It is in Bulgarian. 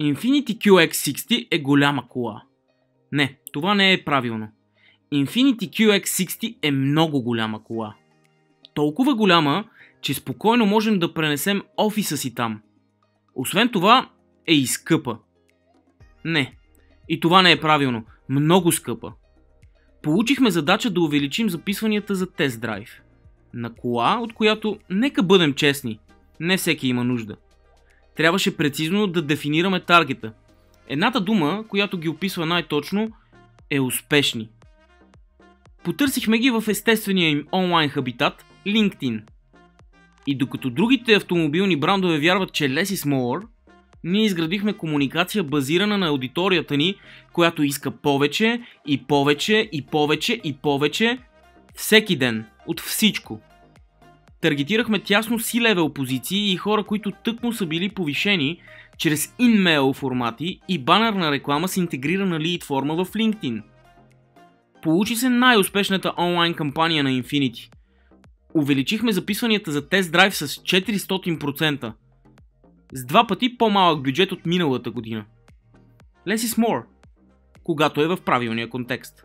Infiniti QX60 е голяма кола. Не, това не е правилно. Infiniti QX60 е много голяма кола. Толкова голяма, че спокойно можем да пренесем офиса си там. Освен това, е и скъпа. Не, и това не е правилно. Много скъпа. Получихме задача да увеличим записванията за тест драйв. На кола, от която, нека бъдем честни, не всеки има нужда. Трябваше прецизно да дефинираме таргета. Едната дума, която ги описва най-точно, е успешни. Потърсихме ги в естествения им онлайн хабитат LinkedIn. И докато другите автомобилни брандове вярват, че less is more, ние изградихме комуникация базирана на аудиторията ни, която иска повече и повече и повече и повече всеки ден от всичко. Таргетирахме тясно C-level позиции и хора, които тъкмо са били повишени чрез InMail формати и банерна реклама с интегрирана лид форма в LinkedIn. Получи се най-успешната онлайн кампания на Infinity. Увеличихме записванията за тест драйв с 400%. С два пъти по-малък бюджет от миналата година. Less is more, когато е в правилния контекст.